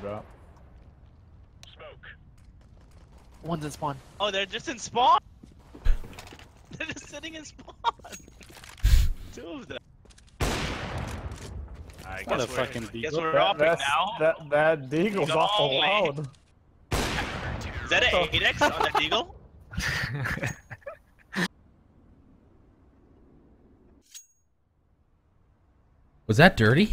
drop. One's in spawn. Oh, they're just in spawn. they're just sitting in spawn. Two of them. I What a fucking guess we're That, dropping now. that, that deagle's off awful loud. Is that an 8x on that deagle? Was that dirty?